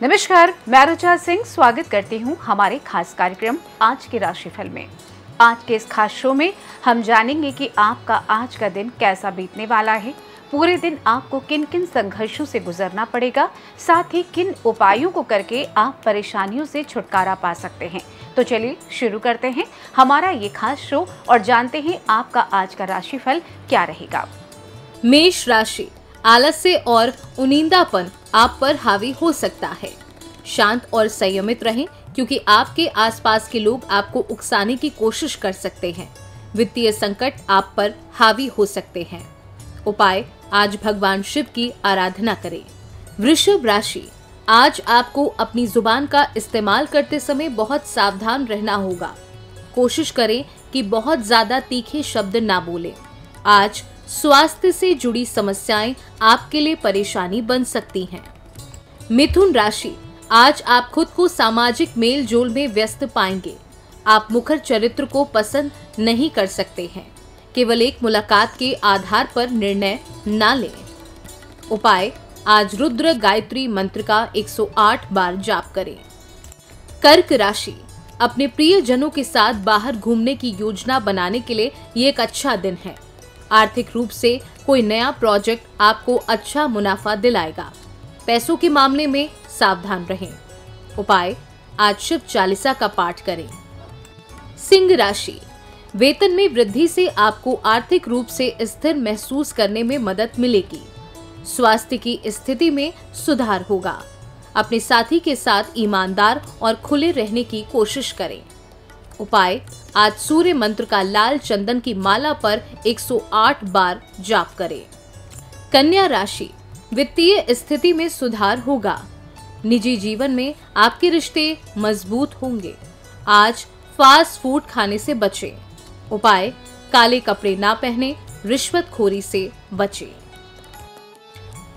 नमस्कार, मैं रुचा सिंह स्वागत करती हूँ हमारे खास कार्यक्रम आज के राशिफल में। आज के इस खास शो में हम जानेंगे कि आपका आज का दिन कैसा बीतने वाला है। पूरे दिन आपको किन किन संघर्षों से गुजरना पड़ेगा, साथ ही किन उपायों को करके आप परेशानियों से छुटकारा पा सकते हैं। तो चलिए शुरू करते हैं हमारा ये खास शो और जानते हैं आपका आज का राशिफल क्या रहेगा। मेष राशि, आलस्य और उनिंदापन आप पर हावी हो सकता है। शांत और संयमित रहें, क्योंकि आपके आसपास के लोग आपको उकसाने की कोशिश कर सकते हैं। वित्तीय संकट आप पर हावी हो सकते हैं। उपाय, आज भगवान शिव की आराधना करें। वृषभ राशि, आज आपको अपनी ज़ुबान का इस्तेमाल करते समय बहुत सावधान रहना होगा। कोशिश करें कि बहुत ज़्यादा तीखे शब्द ना बोलें। आज स्वास्थ्य से जुड़ी समस्याएँ आपके लिए परेशानी बन सकती हैं। मिथुन राशि, आज आप खुद को सामाजिक मेल जोल में व्यस्त पाएँगे। आप मुखर चरित्र को पसंद नहीं कर सकते हैं। केवल एक मुलाकात के आधार पर निर्णय ना लें। उपाय, आज रुद्र गायत्री मंत्र का 108 बार जाप करें। कर्क राशि, अपने प्रिय जनों के साथ बाहर घूमने की योजना बनाने के लिए ये एक अच्छा दिन है। आर्थिक रूप से कोई नया प्रोजेक्ट आपको अच्छा मुनाफा दिलाएगा। पैसों के मामले में सावधान रहें। उपाय, आज शिव चालीसा का पाठ करें। सिंह राशि, वेतन में वृद्धि से आपको आर्थिक रूप से स्थिर महसूस करने में मदद मिलेगी। स्वास्थ्य की स्थिति में सुधार होगा। अपने साथी के साथ ईमानदार और खुले रहने की कोशिश करें। उपाय आज सूर्य मंत्र का लाल चंदन की माला पर 108 बार जाप करें। कन्या राशि, वित्तीय स्थिति में सुधार होगा। निजी जीवन में आपके रिश्ते मज़बूत होंगे। आज फास्ट फ़ूड खाने से बचें। उपाय, काले कपड़े ना पहने, रिश्वतखोरी से बचें।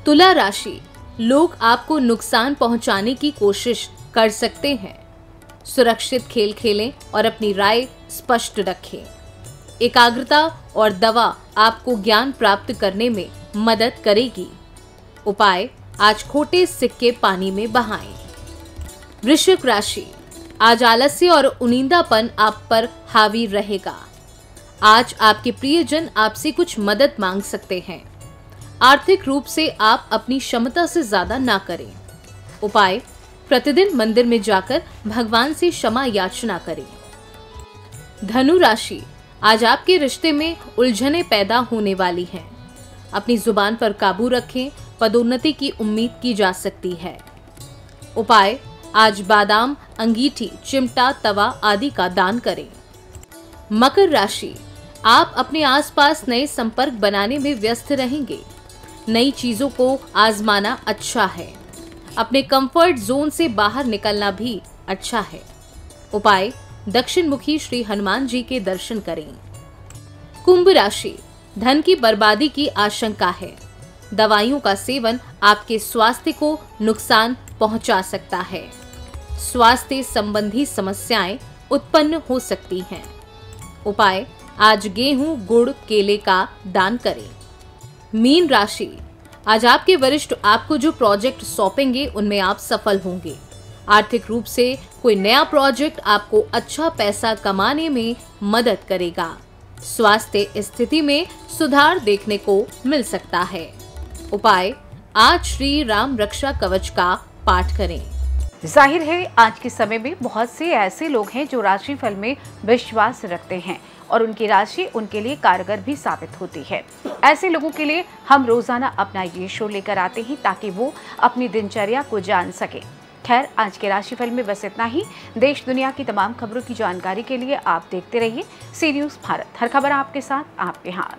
तुला राशि, लोग आपको नुकसान पहुँचाने की कोशिश कर सकते हैं। सुरक्षित खेल खेलें और अपनी राय स्पष्ट रखें। एकाग्रता और दवा आपको ज्ञान प्राप्त करने में मदद करेगी। उपाय, आज खोटे सिक्के पानी में बहाएँ। वृश्चिक राशि, आज आलस्य और उनिंदापन आप पर हावी रहेगा। आज आपके प्रियजन आपसे कुछ मदद मांग सकते हैं। आर्थिक रूप से आप अपनी क्षमता से ज़्यादा ना करें। उपाय प्रतिदिन मंदिर में जाकर भगवान से क्षमा याचना करें। धनु राशि, आज आपके रिश्ते में उलझने पैदा होने वाली हैं। अपनी ज़ुबान पर काबू रखें, पदोन्नति की उम्मीद की जा सकती है। उपाय, आज बादाम, अंगीठी, चिमटा, तवा आदि का दान करें। मकर राशि, आप अपने आसपास नए संपर्क बनाने में व्यस्त रहेंगे। नई चीज़ों को आजमाना अच्छा है। अपने कंफर्ट जोन से बाहर निकलना भी अच्छा है। उपाय दक्षिण मुखी श्री हनुमान जी के दर्शन करें। कुंभ राशि, धन की बर्बादी की आशंका है। दवाइयों का सेवन आपके स्वास्थ्य को नुकसान पहुँचा सकता है। स्वास्थ्य संबंधी समस्याएँ उत्पन्न हो सकती हैं। उपाय, आज गेहूँ, गुड़, केले का दान करें। मीन राशि आज आपके वरिष्ठ आपको जो प्रोजेक्ट सौंपेंगे, उनमें आप सफल होंगे। आर्थिक रूप से कोई नया प्रोजेक्ट आपको अच्छा पैसा कमाने में मदद करेगा। स्वास्थ्य स्थिति में सुधार देखने को मिल सकता है। उपाय, आज श्री राम रक्षा कवच का पाठ करें। ज़ाहिर है, आज के समय में बहुत से ऐसे लोग हैं जो राशि फल में विश्वास रखते हैं। और उनकी राशि उनके लिए कारगर भी साबित होती है। ऐसे लोगों के लिए हम रोज़ाना अपना ये शो लेकर आते हैं ताकि वो अपनी दिनचर्या को जान सके। खैर, आज के राशिफल में बस इतना ही। देश दुनिया की तमाम खबरों की जानकारी के लिए आप देखते रहिए। सी न्यूज़ भारत। हर खबर आपके साथ, आपके हाथ।